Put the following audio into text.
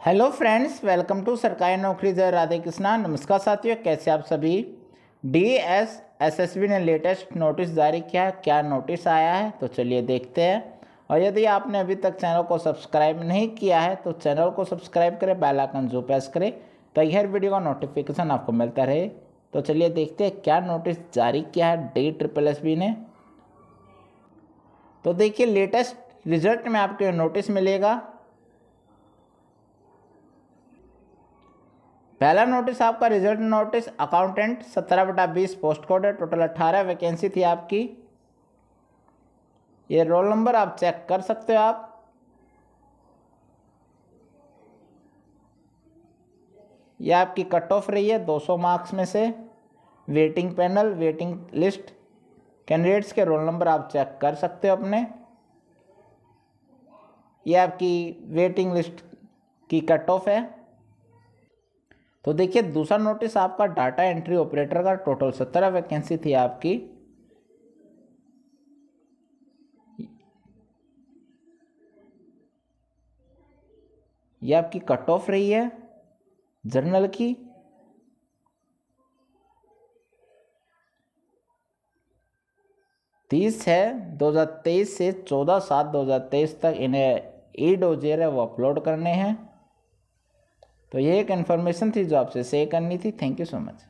Hello friends, welcome to सरकारी नौकरी जय राधे कृष्णा। नमस्कार साथियों, कैसे आप सभी? D S S S B ने लेटेस्ट नोटिस जारी किया है। क्या नोटिस आया है? तो चलिए देखते हैं। और यदि आपने अभी तक चैनल को सब्सक्राइब नहीं किया है तो चैनल को सब्सक्राइब करें, बेल आइकन जो प्रेस करें, ताकि हर वीडियो का नोटिफिकेशन आपको मिलता रहे। तो चलिए देखते हैं क्या नोटिस जारी किया है डी ट्रिपल एस बी ने। तो देखिए लेटेस्ट रिज़ल्ट में आपको नोटिस मिलेगा। पहला नोटिस आपका रिज़ल्ट नोटिस अकाउंटेंट सत्रह बटा बीस पोस्ट कोड है टोटल अट्ठारह वैकेंसी थी आपकी। ये रोल नंबर आप चेक कर सकते हो आप। ये आपकी कट ऑफ़ रही है 200 मार्क्स में से। Waiting panel waiting list candidates के रोल नंबर आप चेक कर सकते हो अपने। ये आपकी वेटिंग लिस्ट की कट ऑफ़ है। तो देखिए, दूसरा नोटिस आपका डाटा एंट्री ऑपरेटर का टोटल सत्रह वैकेंसी थी आपकी। ये आपकी कट ऑफ़ रही है जर्नल की। तीस है 2023 से 14 सात 2023 तक इन्हें ई डोजेर है वो अपलोड करने हैं। तो ये एक इन्फॉर्मेशन थी जो आपसे शेयर करनी थी. Thank you so much